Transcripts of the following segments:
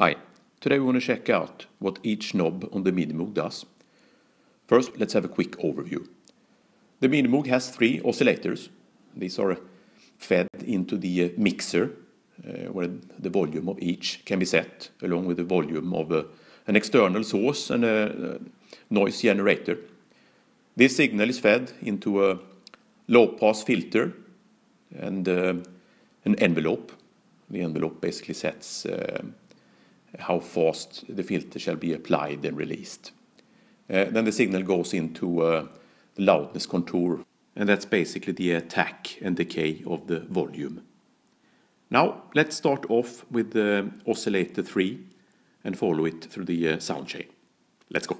Hi, today we want to check out what each knob on the Minimoog does. First, let's have a quick overview. The Minimoog has three oscillators. These are fed into the uh, mixer, uh, where the volume of each can be set, along with the volume of uh, an external source and a noise generator. This signal is fed into a low-pass filter and an envelope. The envelope basically sets how fast the filter shall be applied and released. Uh, then the signal goes into uh, the loudness contour, and that's basically the attack and decay of the volume. Now let's start off with the oscillator 3 and follow it through the uh, sound chain. Let's go.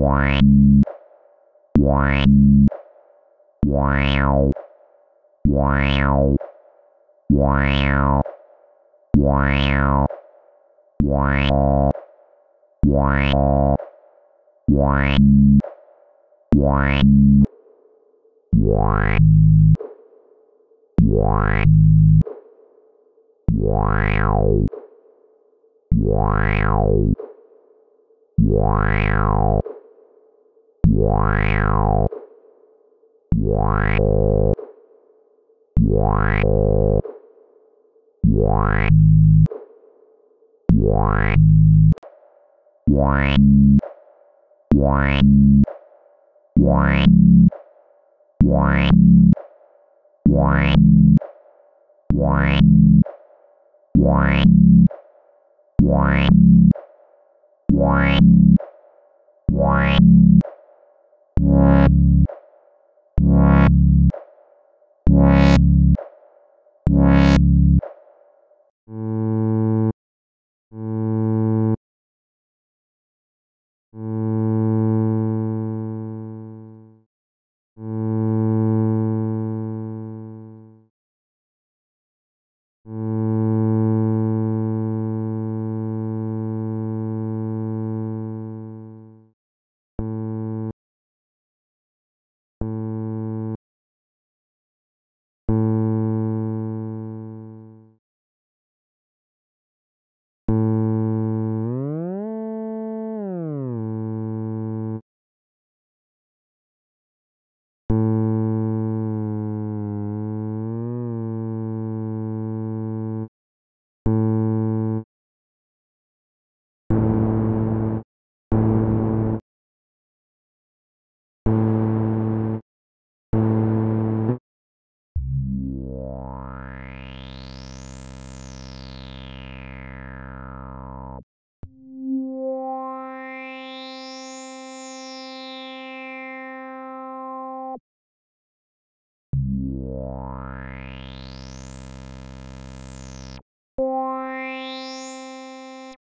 Wow. Wow. Wow. Wow. Wow. Wow. One. One. One. One. Wow. Wow. Wow. Why?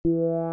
Yeah.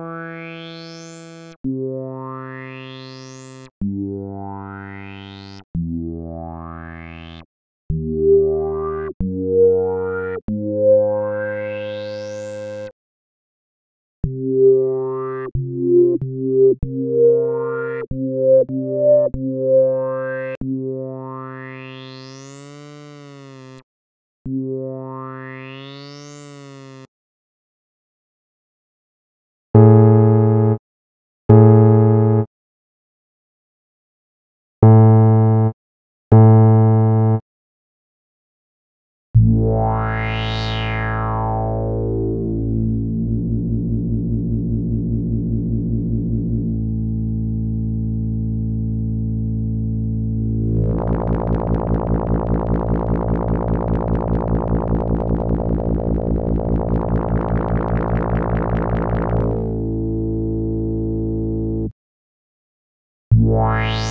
you